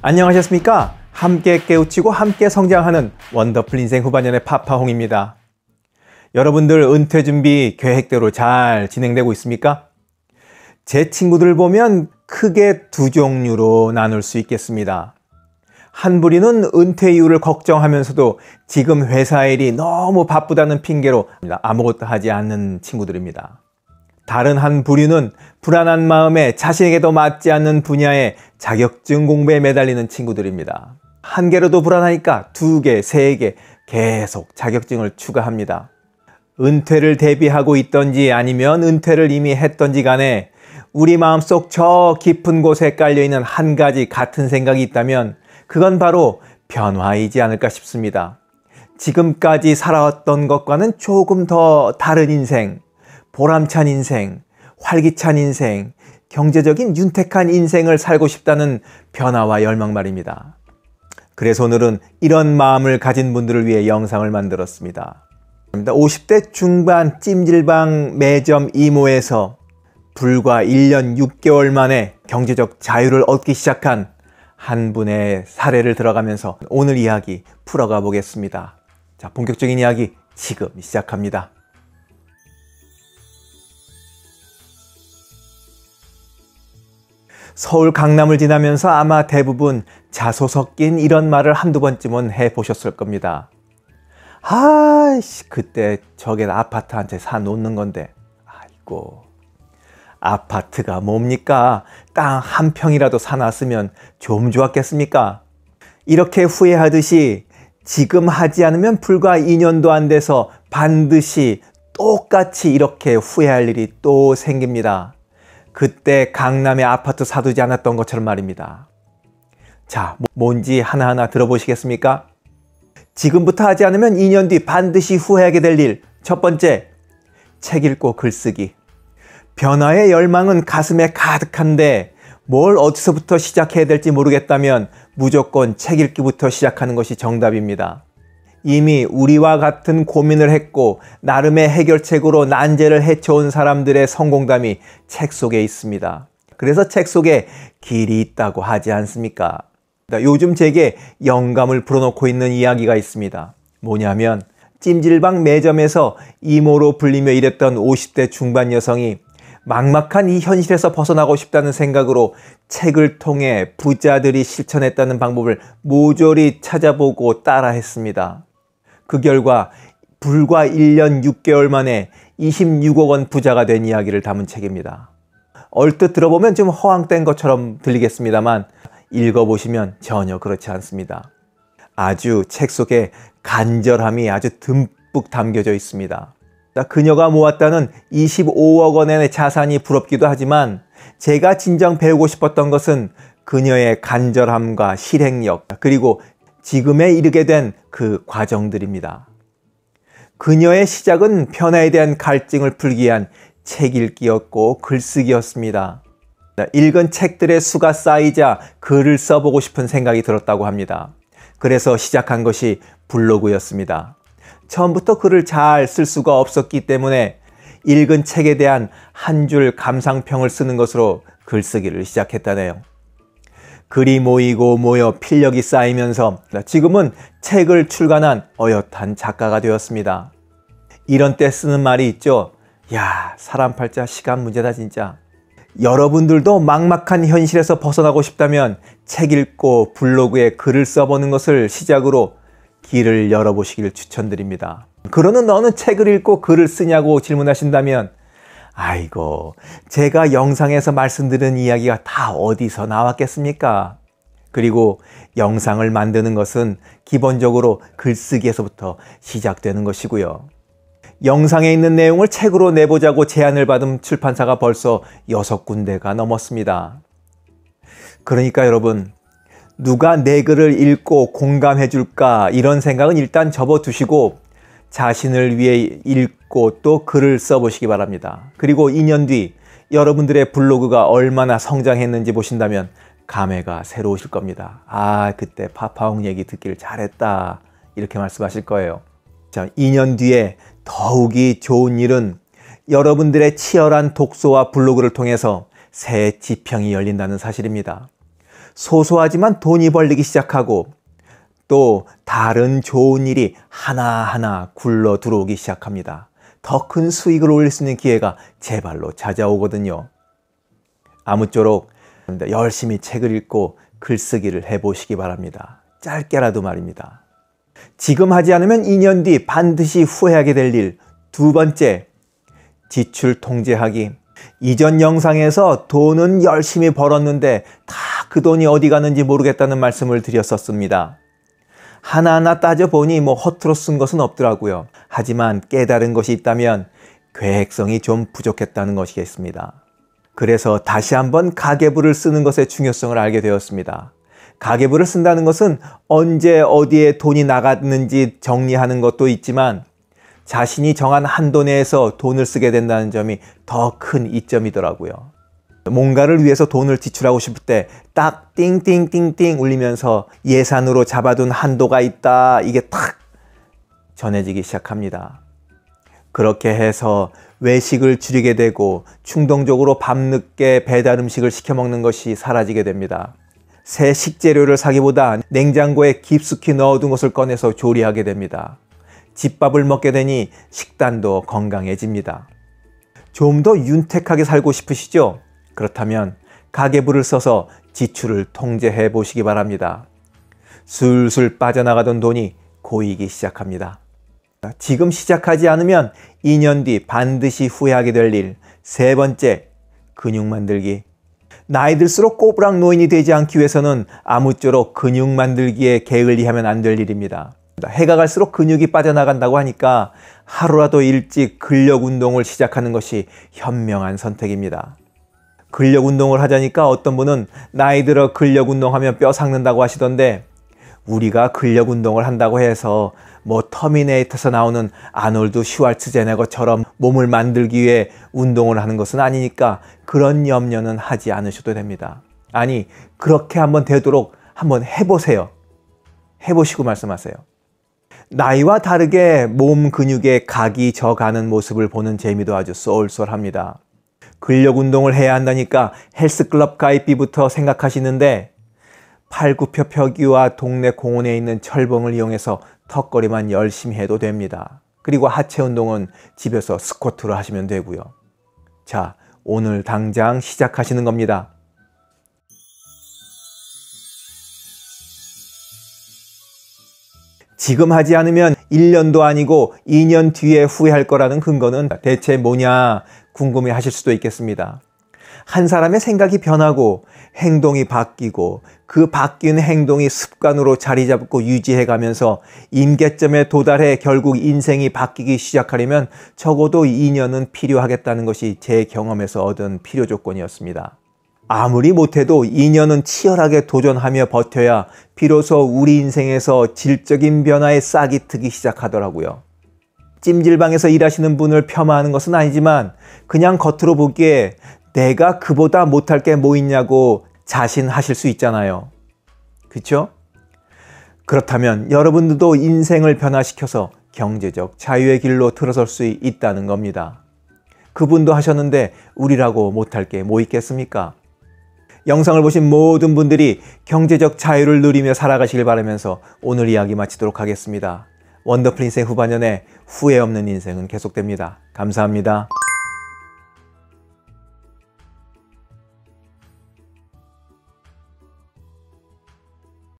안녕하셨습니까? 함께 깨우치고 함께 성장하는 원더풀 인생 후반년의 파파홍입니다. 여러분들 은퇴 준비 계획대로 잘 진행되고 있습니까? 제 친구들 보면 크게 두 종류로 나눌 수 있겠습니다. 한 부리는 은퇴 이후를 걱정하면서도 지금 회사 일이 너무 바쁘다는 핑계로 아무것도 하지 않는 친구들입니다. 다른 한 부류는 불안한 마음에 자신에게도 맞지 않는 분야의 자격증 공부에 매달리는 친구들입니다. 한 개로도 불안하니까 두 개, 세 개 계속 자격증을 추가합니다. 은퇴를 대비하고 있던지 아니면 은퇴를 이미 했던지 간에 우리 마음속 저 깊은 곳에 깔려있는 한 가지 같은 생각이 있다면 그건 바로 변화이지 않을까 싶습니다. 지금까지 살아왔던 것과는 조금 더 다른 인생, 보람찬 인생, 활기찬 인생, 경제적인 윤택한 인생을 살고 싶다는 변화와 열망 말입니다. 그래서 오늘은 이런 마음을 가진 분들을 위해 영상을 만들었습니다. 50대 중반 찜질방 매점 이모에서 불과 1년 6개월 만에 경제적 자유를 얻기 시작한 한 분의 사례를 들어가면서 오늘 이야기 풀어가 보겠습니다. 자, 본격적인 이야기 지금 시작합니다. 서울 강남을 지나면서 아마 대부분 자소 섞인 이런 말을 한두 번쯤은 해 보셨을 겁니다. 아이씨, 그때 저게 아파트 한 채 사놓는 건데, 아이고. 아파트가 뭡니까? 땅 한 평이라도 사놨으면 좀 좋았겠습니까? 이렇게 후회하듯이 지금 하지 않으면 불과 2년도 안 돼서 반드시 똑같이 이렇게 후회할 일이 또 생깁니다. 그때 강남에 아파트 사두지 않았던 것처럼 말입니다. 자, 뭔지 하나하나 들어보시겠습니까? 지금부터 하지 않으면 2년 뒤 반드시 후회하게 될 일. 첫 번째, 책 읽고 글쓰기. 변화의 열망은 가슴에 가득한데 뭘 어디서부터 시작해야 될지 모르겠다면 무조건 책 읽기부터 시작하는 것이 정답입니다. 이미 우리와 같은 고민을 했고 나름의 해결책으로 난제를 헤쳐온 사람들의 성공담이 책 속에 있습니다. 그래서 책 속에 길이 있다고 하지 않습니까? 요즘 제게 영감을 불어넣고 있는 이야기가 있습니다. 뭐냐면 찜질방 매점에서 이모로 불리며 일했던 50대 중반 여성이 막막한 이 현실에서 벗어나고 싶다는 생각으로 책을 통해 부자들이 실천했다는 방법을 모조리 찾아보고 따라했습니다. 그 결과 불과 1년 6개월 만에 26억 원 부자가 된 이야기를 담은 책입니다. 얼뜻 들어보면 좀 허황된 것처럼 들리겠습니다만 읽어보시면 전혀 그렇지 않습니다. 아주 책 속에 간절함이 아주 듬뿍 담겨져 있습니다. 그녀가 모았다는 25억 원의 자산이 부럽기도 하지만 제가 진정 배우고 싶었던 것은 그녀의 간절함과 실행력 그리고 지금에 이르게 된 그 과정들입니다. 그녀의 시작은 변화에 대한 갈증을 풀기 위한 책 읽기였고 글쓰기였습니다. 읽은 책들의 수가 쌓이자 글을 써보고 싶은 생각이 들었다고 합니다. 그래서 시작한 것이 블로그였습니다. 처음부터 글을 잘 쓸 수가 없었기 때문에 읽은 책에 대한 한 줄 감상평을 쓰는 것으로 글쓰기를 시작했다네요. 글이 모이고 모여 필력이 쌓이면서 지금은 책을 출간한 어엿한 작가가 되었습니다. 이런 때 쓰는 말이 있죠. 야, 사람 팔자 시간 문제다 진짜. 여러분들도 막막한 현실에서 벗어나고 싶다면 책 읽고 블로그에 글을 써보는 것을 시작으로 길을 열어보시길 추천드립니다. 그러는 너는 책을 읽고 글을 쓰냐고 질문하신다면 아이고, 제가 영상에서 말씀드린 이야기가 다 어디서 나왔겠습니까? 그리고 영상을 만드는 것은 기본적으로 글쓰기에서부터 시작되는 것이고요. 영상에 있는 내용을 책으로 내보자고 제안을 받은 출판사가 벌써 여섯 군데가 넘었습니다. 그러니까 여러분, 누가 내 글을 읽고 공감해 줄까 이런 생각은 일단 접어두시고 자신을 위해 읽고 또 글을 써보시기 바랍니다. 그리고 2년 뒤 여러분들의 블로그가 얼마나 성장했는지 보신다면 감회가 새로우실 겁니다. 아, 그때 파파홍 얘기 듣기를 잘했다. 이렇게 말씀하실 거예요. 자, 2년 뒤에 더욱이 좋은 일은 여러분들의 치열한 독서와 블로그를 통해서 새 지평이 열린다는 사실입니다. 소소하지만 돈이 벌리기 시작하고 또 다른 좋은 일이 하나하나 굴러 들어오기 시작합니다. 더 큰 수익을 올릴 수 있는 기회가 제 발로 찾아오거든요. 아무쪼록 열심히 책을 읽고 글쓰기를 해보시기 바랍니다. 짧게라도 말입니다. 지금 하지 않으면 2년 뒤 반드시 후회하게 될 일. 두 번째, 지출 통제하기. 이전 영상에서 돈은 열심히 벌었는데 다 그 돈이 어디 가는지 모르겠다는 말씀을 드렸었습니다. 하나하나 따져보니 뭐 허투루 쓴 것은 없더라고요. 하지만 깨달은 것이 있다면 계획성이 좀 부족했다는 것이겠습니다. 그래서 다시 한번 가계부를 쓰는 것의 중요성을 알게 되었습니다. 가계부를 쓴다는 것은 언제 어디에 돈이 나갔는지 정리하는 것도 있지만 자신이 정한 한도 내에서 돈을 쓰게 된다는 점이 더 큰 이점이더라고요. 뭔가를 위해서 돈을 지출하고 싶을 때 딱 띵띵띵띵 울리면서 예산으로 잡아둔 한도가 있다. 이게 탁 전해지기 시작합니다. 그렇게 해서 외식을 줄이게 되고 충동적으로 밤늦게 배달 음식을 시켜 먹는 것이 사라지게 됩니다. 새 식재료를 사기보다 냉장고에 깊숙이 넣어둔 것을 꺼내서 조리하게 됩니다. 집밥을 먹게 되니 식단도 건강해집니다. 좀 더 윤택하게 살고 싶으시죠? 그렇다면 가계부를 써서 지출을 통제해 보시기 바랍니다. 술술 빠져나가던 돈이 고이기 시작합니다. 지금 시작하지 않으면 2년 뒤 반드시 후회하게 될 일. 세 번째, 근육 만들기. 나이 들수록 꼬부랑 노인이 되지 않기 위해서는 아무쪼록 근육 만들기에 게을리하면 안 될 일입니다. 해가 갈수록 근육이 빠져나간다고 하니까 하루라도 일찍 근력 운동을 시작하는 것이 현명한 선택입니다. 근력 운동을 하자니까 어떤 분은 나이 들어 근력 운동하면 뼈 삭는다고 하시던데 우리가 근력 운동을 한다고 해서 뭐 터미네이터에서 나오는 아놀드 슈왈츠제네거처럼 몸을 만들기 위해 운동을 하는 것은 아니니까 그런 염려는 하지 않으셔도 됩니다. 아니 그렇게 한번 되도록 한번 해보세요. 해보시고 말씀하세요. 나이와 다르게 몸 근육에 각이 져가는 모습을 보는 재미도 아주 쏠쏠합니다. 근력 운동을 해야 한다니까 헬스클럽 가입비부터 생각하시는데 팔굽혀 펴기와 동네 공원에 있는 철봉을 이용해서 턱걸이만 열심히 해도 됩니다. 그리고 하체 운동은 집에서 스쿼트로 하시면 되고요. 자, 오늘 당장 시작하시는 겁니다. 지금 하지 않으면 1년도 아니고 2년 뒤에 후회할 거라는 근거는 대체 뭐냐 궁금해 하실 수도 있겠습니다. 한 사람의 생각이 변하고 행동이 바뀌고 그 바뀐 행동이 습관으로 자리 잡고 유지해 가면서 임계점에 도달해 결국 인생이 바뀌기 시작하려면 적어도 2년은 필요하겠다는 것이 제 경험에서 얻은 필요 조건이었습니다. 아무리 못해도 2년은 치열하게 도전하며 버텨야 비로소 우리 인생에서 질적인 변화에 싹이 트기 시작하더라고요. 찜질방에서 일하시는 분을 폄하하는 것은 아니지만 그냥 겉으로 보기에 내가 그보다 못할 게 뭐 있냐고 자신하실 수 있잖아요. 그렇죠? 그렇다면 여러분들도 인생을 변화시켜서 경제적 자유의 길로 들어설 수 있다는 겁니다. 그분도 하셨는데 우리라고 못할 게 뭐 있겠습니까? 영상을 보신 모든 분들이 경제적 자유를 누리며 살아가시길 바라면서 오늘 이야기 마치도록 하겠습니다. 원더풀 인생 후반년에 후회 없는 인생은 계속됩니다. 감사합니다.